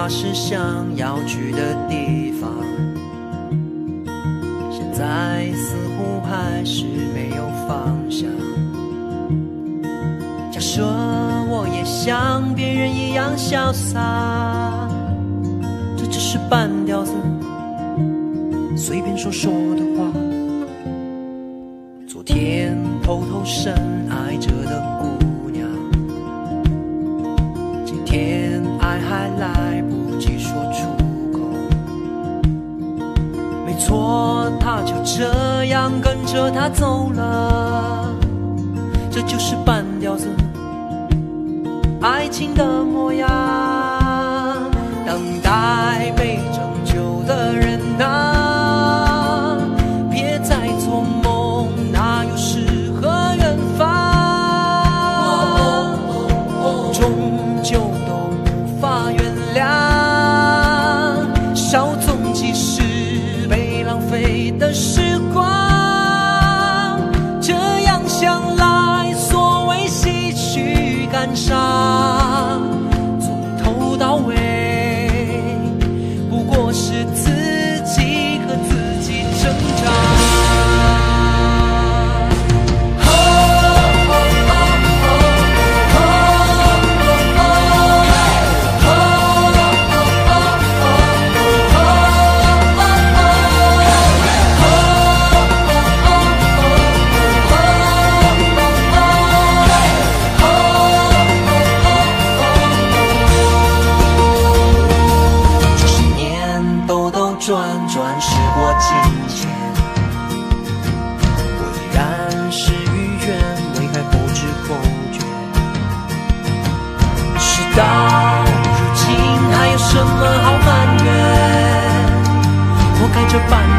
那是想要去的地方，现在似乎还是没有方向。假设我也像别人一样潇洒，这只是半吊子，随便说说的话。昨天偷偷深这样跟着他走了，这就是半吊子爱情的模样。等待被拯时光。这样想来，所谓唏嘘感伤，算是过境迁。我依然是愚愿，未还不知不觉。事到如今，还有什么好埋怨？活该这半。